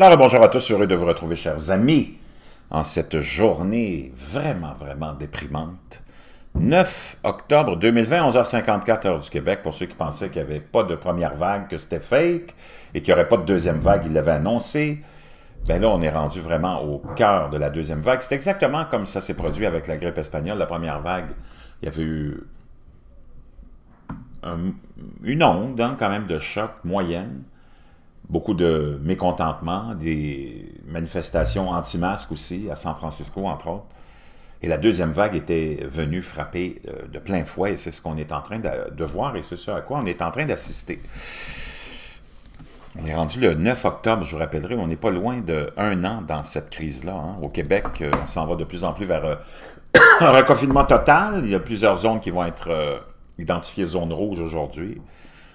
Alors, bonjour à tous, heureux de vous retrouver, chers amis, en cette journée vraiment, vraiment déprimante. 9 octobre 2020, 11h54 heure du Québec, pour ceux qui pensaient qu'il n'y avait pas de première vague, que c'était fake, et qu'il n'y aurait pas de deuxième vague, ils l'avaient annoncé. Ben là, on est rendu vraiment au cœur de la deuxième vague. C'est exactement comme ça s'est produit avec la grippe espagnole. La première vague, il y avait eu une onde, hein, quand même, de choc moyenne beaucoup de mécontentement, des manifestations anti-masques aussi, à San Francisco, entre autres. Et la deuxième vague était venue frapper euh, de plein fouet, et c'est ce qu'on est en train de, voir, et c'est ce à quoi on est en train d'assister. On est rendu le 9 octobre, je vous rappellerai, on n'est pas loin de un an dans cette crise-là. Hein. Au Québec, euh, on s'en va de plus en plus vers euh, un reconfinement total. Il y a plusieurs zones qui vont être identifiées zones rouges aujourd'hui.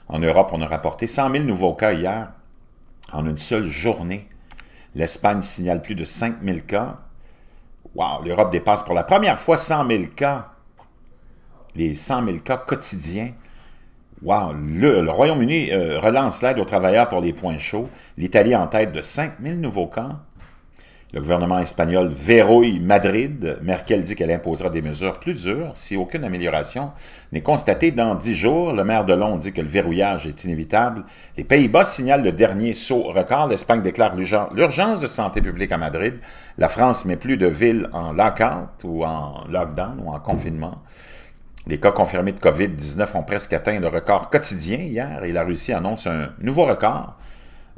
En Europe, on a rapporté 100 000 nouveaux cas hier en une seule journée. L'Espagne signale plus de 5000 cas. Wow, l'Europe dépasse pour la première fois 100 000 cas. Les 100 000 cas quotidiens. Wow, le, Royaume-Uni euh, relance l'aide aux travailleurs pour les points chauds. L'Italie en tête de 5 000 nouveaux cas. Le gouvernement espagnol verrouille Madrid. Merkel dit qu'elle imposera des mesures plus dures si aucune amélioration n'est constatée dans dix jours. Le maire de Londres dit que le verrouillage est inévitable. Les Pays-Bas signalent le dernier saut record. L'Espagne déclare l'urgence de santé publique à Madrid. La France met plus de villes en lockout ou en lockdown ou en confinement. Les cas confirmés de COVID-19 ont presque atteint le record quotidien hier et la Russie annonce un nouveau record.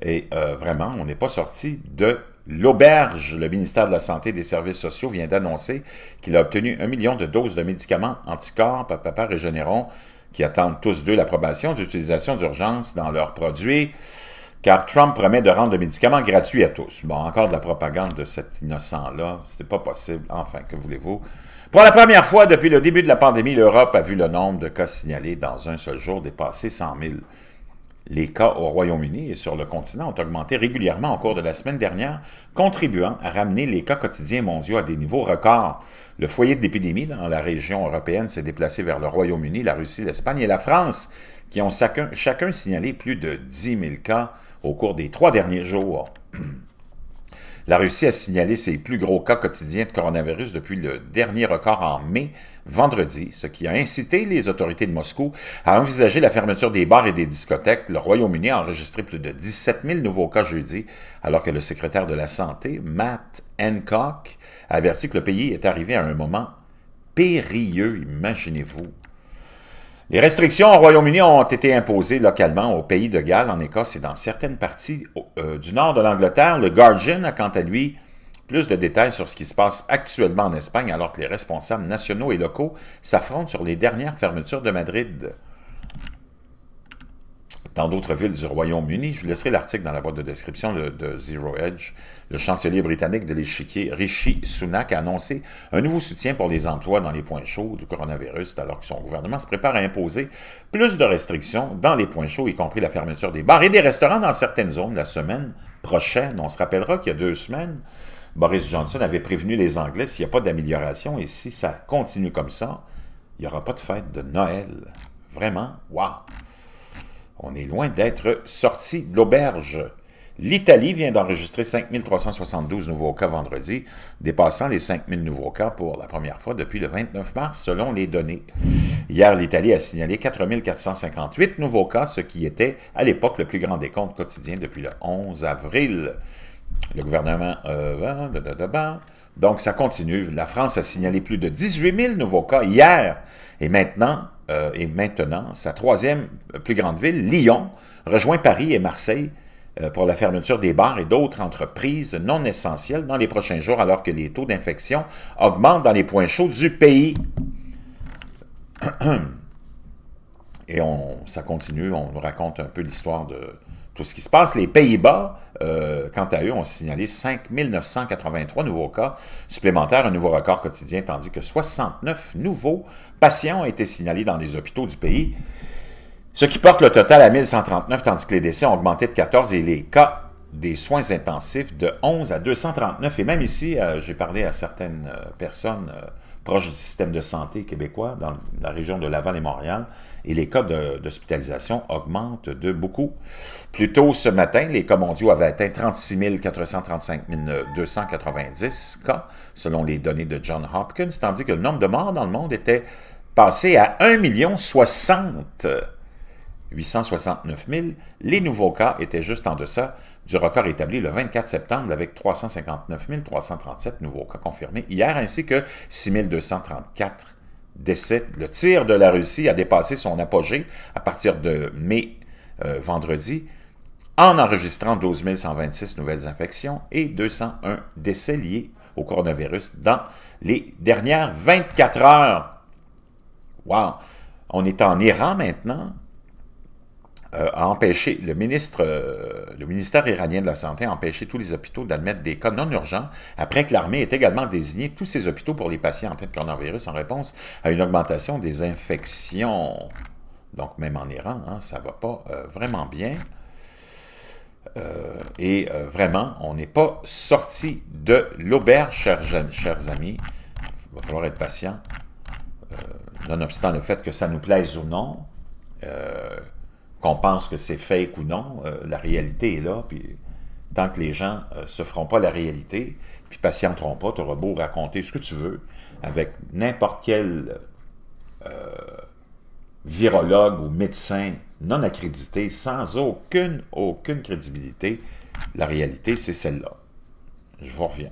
Et euh, vraiment, on n'est pas sorti de L'Auberge, le ministère de la Santé et des Services sociaux, vient d'annoncer qu'il a obtenu un million de doses de médicaments anticorps, papa Régénéron, qui attendent tous deux l'approbation d'utilisation d'urgence dans leurs produits, car Trump promet de rendre le médicament gratuit à tous. Bon, encore de la propagande de cet innocent-là, c'était pas possible, enfin, que voulez-vous? Pour la première fois depuis le début de la pandémie, l'Europe a vu le nombre de cas signalés dans un seul jour dépasser 100 000 les cas au Royaume-Uni et sur le continent ont augmenté régulièrement au cours de la semaine dernière, contribuant à ramener les cas quotidiens mondiaux à des niveaux records. Le foyer de l'épidémie dans la région européenne s'est déplacé vers le Royaume-Uni, la Russie, l'Espagne et la France, qui ont chacun, signalé plus de 10 000 cas au cours des trois derniers jours. La Russie a signalé ses plus gros cas quotidiens de coronavirus depuis le dernier record en mai, vendredi, ce qui a incité les autorités de Moscou à envisager la fermeture des bars et des discothèques. Le Royaume-Uni a enregistré plus de 17 000 nouveaux cas jeudi, alors que le secrétaire de la Santé, Matt Hancock, a averti que le pays est arrivé à un moment périlleux, imaginez-vous. Les restrictions au Royaume-Uni ont été imposées localement au pays de Galles, en Écosse et dans certaines parties euh, du nord de l'Angleterre. Le Guardian a quant à lui plus de détails sur ce qui se passe actuellement en Espagne alors que les responsables nationaux et locaux s'affrontent sur les dernières fermetures de Madrid dans d'autres villes du Royaume-Uni. Je vous laisserai l'article dans la boîte de description de Zero Edge. Le chancelier britannique de l'échiquier, Rishi Sunak, a annoncé un nouveau soutien pour les emplois dans les points chauds du coronavirus, alors que son gouvernement se prépare à imposer plus de restrictions dans les points chauds, y compris la fermeture des bars et des restaurants dans certaines zones la semaine prochaine. On se rappellera qu'il y a deux semaines, Boris Johnson avait prévenu les Anglais s'il n'y a pas d'amélioration et si ça continue comme ça, il n'y aura pas de fête de Noël. Vraiment, waouh! On est loin d'être sorti de l'auberge. L'Italie vient d'enregistrer 5 372 nouveaux cas vendredi, dépassant les 5 000 nouveaux cas pour la première fois depuis le 29 mars, selon les données. Hier, l'Italie a signalé 4 458 nouveaux cas, ce qui était à l'époque le plus grand décompte quotidien depuis le 11 avril. Le gouvernement... Euh, donc, ça continue. La France a signalé plus de 18 000 nouveaux cas hier. Et maintenant, euh, et maintenant, sa troisième plus grande ville, Lyon, rejoint Paris et Marseille euh, pour la fermeture des bars et d'autres entreprises non essentielles dans les prochains jours, alors que les taux d'infection augmentent dans les points chauds du pays. Et on, ça continue, on nous raconte un peu l'histoire de tout ce qui se passe. Les Pays-Bas, euh, quant à eux, ont signalé 5 983 nouveaux cas supplémentaires, un nouveau record quotidien, tandis que 69 nouveaux patients ont été signalés dans les hôpitaux du pays, ce qui porte le total à 1139, tandis que les décès ont augmenté de 14 et les cas des soins intensifs de 11 à 239. Et même ici, euh, j'ai parlé à certaines euh, personnes proche du système de santé québécois, dans la région de Laval et Montréal, et les cas d'hospitalisation augmentent de beaucoup. Plus tôt ce matin, les cas mondiaux avaient atteint 36 435 290 cas, selon les données de John Hopkins, tandis que le nombre de morts dans le monde était passé à 1 60 869 000. Les nouveaux cas étaient juste en deçà du record établi le 24 septembre avec 359 337 nouveaux cas confirmés hier, ainsi que 6 234 décès. Le tir de la Russie a dépassé son apogée à partir de mai euh, vendredi en enregistrant 12 126 nouvelles infections et 201 décès liés au coronavirus dans les dernières 24 heures. Wow! On est en Iran maintenant, a empêché, le, ministre, euh, le ministère iranien de la Santé a empêché tous les hôpitaux d'admettre des cas non urgents, après que l'armée ait également désigné tous ces hôpitaux pour les patients en tête de coronavirus en réponse à une augmentation des infections. Donc, même en Iran, hein, ça ne va pas euh, vraiment bien. et vraiment, on n'est pas sorti de l'auberge, chers, chers amis. Il va falloir être patient, nonobstant le fait que ça nous plaise ou non qu'on pense que c'est fake ou non, euh, la réalité est là, puis tant que les gens ne euh, se feront pas la réalité, puis patienteront pas, tu auras beau raconter ce que tu veux, avec n'importe quel euh, virologue ou médecin non accrédité, sans aucune, aucune crédibilité, la réalité, c'est celle-là. Je vous reviens.